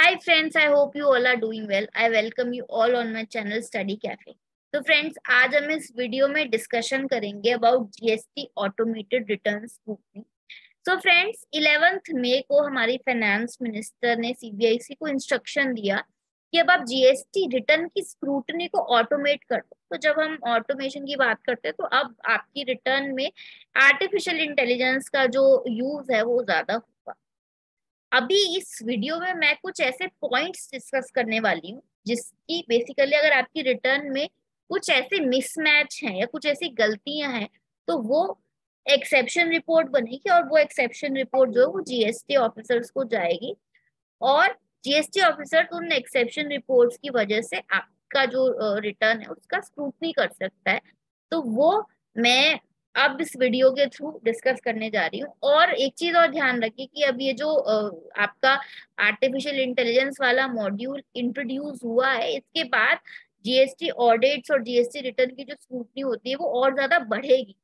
Hi friends, I hope you all are doing well. I welcome you all on my channel Study Cafe. तो friends आज हम इस video में discussion करेंगे about GST automated return scrutiny so friends eleventh मई को हमारी finance minister ने CBIC को इंस्ट्रक्शन दिया कि अब आप जीएसटी रिटर्न की स्क्रूटनी को ऑटोमेट कर दो तो जब हम ऑटोमेशन की बात करते हैं तो अब आपकी रिटर्न में आर्टिफिशियल इंटेलिजेंस का जो यूज़ है वो ज़्यादा होगा अभी इस वीडियो में मैं कुछ ऐसे पॉइंट्स डिस्कस करने वाली हूँ, जिसकी बेसिकली अगर आपकी रिटर्न में कुछ ऐसे मिसमैच हैं या कुछ ऐसी गलतियाँ हैं तो वो एक्सेप्शन रिपोर्ट बनेगी और वो एक्सेप्शन रिपोर्ट जो है वो जीएसटी ऑफिसर्स को जाएगी। और जीएसटी ऑफिसर उन एक्सेप्शन रिपोर्ट्स की वजह से आपका जो रिटर्न है उसका स्क्रूटनी कर सकता है। तो वो मैं अब इस वीडियो के थ्रू डिस्कस करने जा रही हूँ। और एक चीज़ और ध्यान रखिए कि अब ये जो आपका आर्टिफिशियल इंटेलिजेंस वाला मॉड्यूल इंट्रोड्यूस हुआ है, इसके बाद जीएसटी ऑडिट्स और जीएसटी रिटर्न की जो स्क्रूटनी होती है वो और ज़्यादा बढ़ेगी।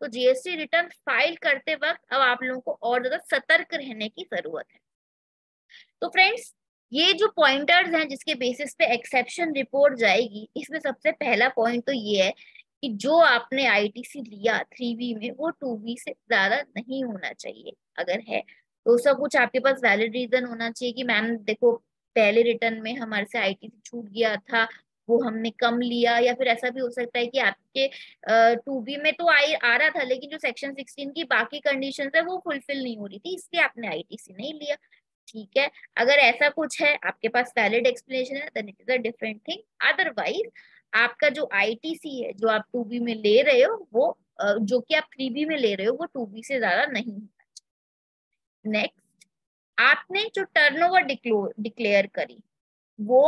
तो जीएसटी रिटर्न फ़ाइल करते वक्त अब आप लोगों को और ज़्यादा सतर्क रहने की ज़रूरत है। तो फ्रेंड्स ये जो पॉइंटर्स हैं जिसके बेसिस पे एक्सेप्शन रिपोर्ट जाएगी, इसमें सबसे पहला पॉइंट तो ये है कि जो आपने आईटीसी लिया थ्री बी में, वो टू बी से ज़्यादा नहीं होना चाहिए। अगर है तो सब कुछ आपके पास वैलिड रीजन होना चाहिए कि मैम, देखो, पहले रिटर्न में हमारे से आईटीसी छूट गया था, वो हमने कम लिया, या फिर ऐसा भी हो सकता है कि आपके टू बी में तो आई, आ रहा था, लेकिन जो सेक्शन सिक्सटीन की बाकी कंडीशन है, वो फुलफिल नहीं हो रही थी, इसलिए आपने आईटीसी नहीं लिया। ठीक है? अगर ऐसा कुछ है, आपके पास वैलिड एक्सप्लेनेशन है then it is a different thing otherwise आपका जो आईटीसी है, जो आप टू बी में ले रहे हो, वो जो कि आप थ्री बी में ले रहे हो, वो टू बी से ज़्यादा नहीं होना नेक्स्ट आपने जो टर्नओवर डिक्लेयर करी, वो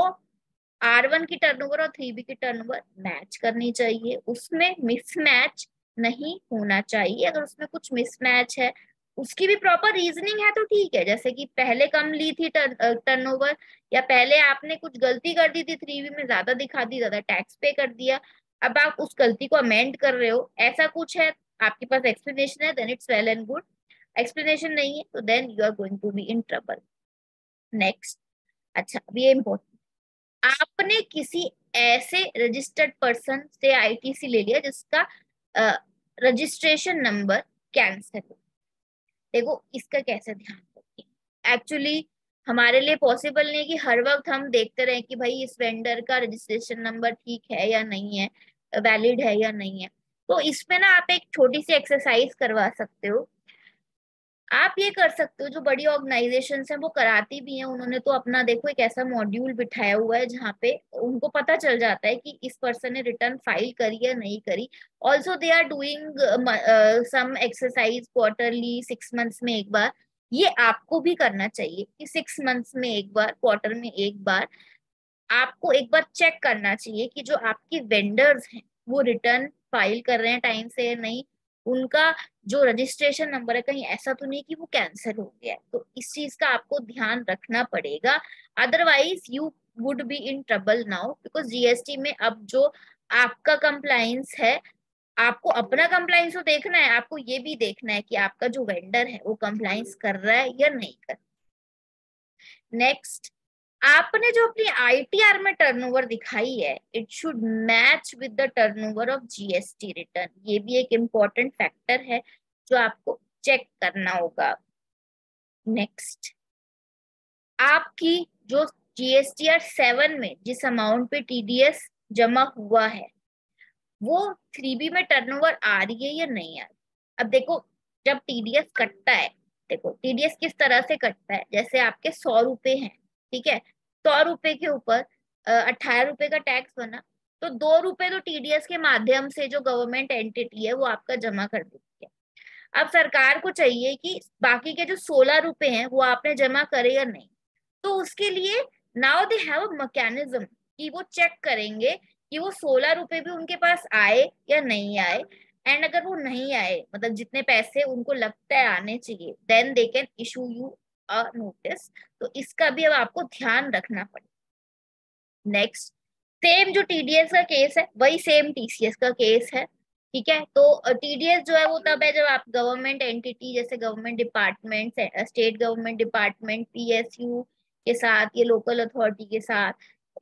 आर वन की टर्नओवर और थ्री बी की टर्नओवर मैच करनी चाहिए। उसमें मिसमैच नहीं होना चाहिए। अगर उसमें कुछ मिसमैच है उसकी भी प्रॉपर रीजनिंग है तो ठीक है। जैसे कि पहले कम ली थी टर्नओवर या पहले आपने कुछ गलती कर दी थी थ्री में, ज़्यादा दिखा दी, ज़्यादा टैक्स पे कर दिया, अब आप उस गलती को अमेंड कर रहे हो। ऐसा कुछ है, आपके पास एक्सप्लेनेशन है then it's well and good explanation नहीं है तो then you are going to be in trouble next अच्छा अब ये इम्पोर्टेंट आपने किसी ऐसे रजिस्टर्ड पर्सन से आईटीसी ले लिया जिसका रजिस्ट्रेशन नंबर कैंसिल हो। देखो, इसका कैसे ध्यान रखें? एक्चुअली हमारे लिए पॉसिबल नहीं कि हर वक्त हम देखते रहे कि भाई इस वेंडर का रजिस्ट्रेशन नंबर ठीक है या नहीं है वैलिड है या नहीं है। तो इसमें ना आप एक छोटी सी एक्सरसाइज करवा सकते हो। आप ये कर सकते हो, जो बड़ी ऑर्गेनाइजेशन है, वो कराती भी हैं। उन्होंने तो अपना देखो, एक ऐसा मॉड्यूल बिठाया हुआ है, जहाँ पे उनको पता चल जाता है कि इस पर्सन ने रिटर्न फ़ाइल करी या नहीं करी। Also they are doing some exercise quarterly six months में एक बार। ये आपको भी करना चाहिए कि सिक्स मंथ्स में एक बार क्वार्टर में एक बार आपको एक बार चेक करना चाहिए कि जो आपके वेंडर्स हैं, वो रिटर्न फ़ाइल कर रहे हैं टाइम से नहीं। उनका जो रजिस्ट्रेशन नंबर है, कहीं ऐसा तो नहीं कि वो कैंसिल हो गया तो इस चीज़ का आपको ध्यान रखना पड़ेगा। Otherwise you would be in trouble now because GST में अब जो आपका कंप्लाइंस है, आपको अपना कंप्लाइंस तो देखना है, आपको ये भी देखना है कि आपका जो वेंडर है, वो कंप्लायंस कर रहा है या नहीं कर नेक्स्ट आपने जो अपनी आईटीआर में टर्नओवर दिखाई है it should match with the turnover of GST return ये भी एक इम्पोर्टेंट फैक्टर है जो आपको चेक करना होगा। नेक्स्ट आपकी जो जीएसटीआर सेवन में जिस अमाउंट पे टीडीएस जमा हुआ है, वो थ्री बी में टर्नओवर आ रही है या नहीं आ रही? अब देखो, जब टीडीएस कटता है, देखो टीडीएस किस तरह से कटता है? जैसे आपके सौ रुपए हैं ठीक है? सौ रुपए के ऊपर अठारह रुपए का टैक्स बना तो दो रुपए तो टीडीएस के माध्यम से जो गवर्नमेंट एंटिटी है, वो आपका जमा कर देती है। अब सरकार को चाहिए कि बाकी के जो सोलह रुपए हैं, वो आपने जमा करे या नहीं। तो उसके लिए नाउ दे हैव मैकेनिज्म कि वो चेक करेंगे कि वो सोलह रुपए भी उनके पास आए या नहीं आए। एंड अगर वो नहीं आए मतलब जितने पैसे उनको लगता है आने चाहिए then they can issue you notice तो इसका भी अब आपको ध्यान रखना पड़ेगा। नेक्स्ट सेम जो टीडीएस का केस है, वही सेम टीसीएस का केस है, ठीक है? तो टीडीएस जो है वो तब है जब आप गवर्नमेंट एंटिटी जैसे government department state government department PSU के साथ, या लोकल अथॉरिटी के साथ,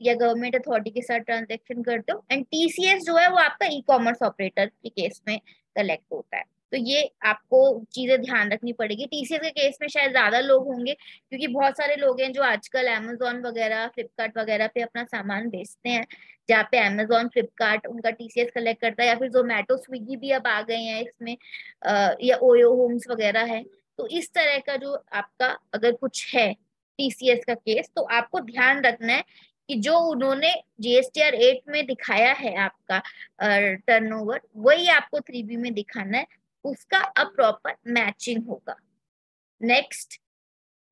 या गवर्नमेंट अथॉरिटी के साथ ट्रांजेक्शन करते हो एंड टीसीएस जो है वो आपका ई कॉमर्स ऑपरेटर के केस में कलेक्ट होता है। तो ये आपको चीज़ें ध्यान रखनी पड़ेगी। टीसीएस के केस में शायद ज़्यादा लोग होंगे, क्योंकि बहुत सारे लोग हैं जो आजकल अमेजोन वगैरह फ्लिपकार्ट वगैरह पे अपना सामान बेचते हैं, जहाँ पे अमेजोन फ्लिपकार्ट उनका टीसीएस कलेक्ट करता है, या फिर जोमेटो स्विगी भी अब आ गए हैं इसमें या ओयो होम्स वगैरह है। तो इस तरह का जो आपका अगर कुछ है टीसीएस का केस तो आपको ध्यान रखना है कि जो उन्होंने जीएसटीआर एट में दिखाया है आपका टर्नओवर वही आपको थ्री बी में दिखाना है। उसका अब प्रॉपर मैचिंग होगा। नेक्स्ट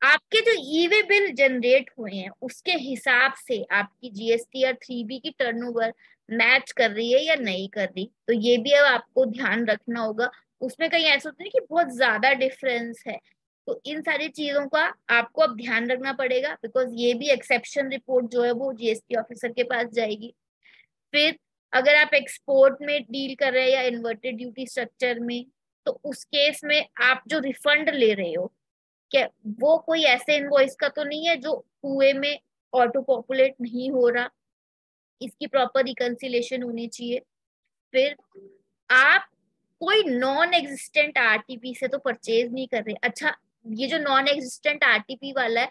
आपके जो ईवे बिल जनरेट हुए हैं, उसके हिसाब से आपकी जीएसटी और थ्री बी की टर्नओवर मैच कर रही है या नहीं कर रही तो ये भी अब आपको ध्यान रखना होगा। उसमें कहीं ऐसा होता है कि बहुत ज़्यादा डिफरेंस है तो इन सारी चीज़ों का आपको अब ध्यान रखना पड़ेगा बिकॉज़ ये भी एक्सेप्शन रिपोर्ट जो है वो जीएसटी ऑफिसर के पास जाएगी। फिर अगर आप एक्सपोर्ट में डील कर रहे हैं या इन्वर्टेड ड्यूटी स्ट्रक्चर में तो उस केस में आप जो रिफंड ले रहे हो, क्या वो कोई ऐसे इनवॉइस का तो नहीं है जो कुएँ में ऑटो पॉपुलेट नहीं हो रहा? इसकी प्रॉपर रिकन्सिलेशन होनी चाहिए। फिर आप कोई नॉन एग्जिस्टेंट आरटीपी से तो परचेज नहीं कर रहे। अच्छा ये जो नॉन एग्जिस्टेंट आरटीपी वाला है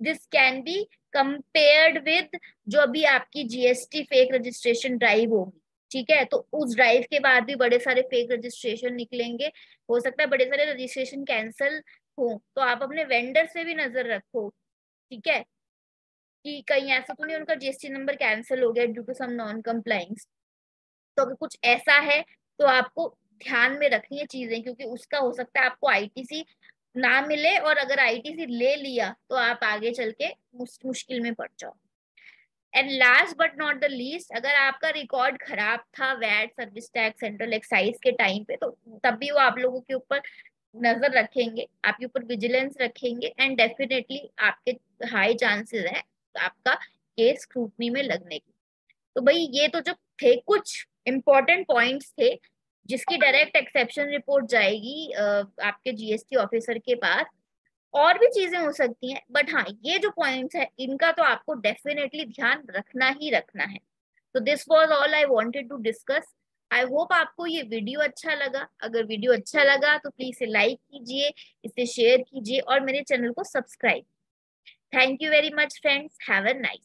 this can be compared with जो अभी आपकी जीएसटी फेक रजिस्ट्रेशन ड्राइव होगी। ठीक है? तो उस ड्राइव के बाद भी बड़े सारे फेक रजिस्ट्रेशन निकलेंगे। हो सकता है बड़े सारे रजिस्ट्रेशन कैंसिल हो। तो आप अपने वेंडर से भी नज़र रखो, ठीक है? कि कहीं ऐसा तो नहीं उनका जीएसटी नंबर कैंसिल हो गया due to some non compliance तो अगर कुछ ऐसा है तो आपको ध्यान में रखनी है चीज़ें, क्योंकि उसका हो सकता है आपको आईटीसी ना मिले और अगर आईटीसी ले लिया तो आप आगे चल के मुश्किल में पड़ जाओ। And last but not the least अगर आपका रिकॉर्ड खराब था VAT service tax central excise के टाइम पे तो तब भी वो आप लोगों के ऊपर नज़र रखेंगे, आपके ऊपर विजिलेंस रखेंगे एंड डेफिनेटली आपके हाई चांसेस है आपका केस स्क्रूटनी में लगने की। तो भाई, ये तो जो थे कुछ इंपॉर्टेंट पॉइंट्स थे, जिसकी डायरेक्ट एक्सेप्शन रिपोर्ट जाएगी आपके जीएसटी ऑफिसर के पास और भी चीज़ें हो सकती हैं बट हाँ ये जो पॉइंट्स है, इनका तो आपको डेफिनेटली ध्यान रखना ही रखना है। तो this was all I wanted to discuss I hope आपको ये वीडियो अच्छा लगा। अगर वीडियो अच्छा लगा तो प्लीज़ इसे लाइक कीजिए, इसे शेयर कीजिए और मेरे चैनल को subscribe thank you very much friends have a nice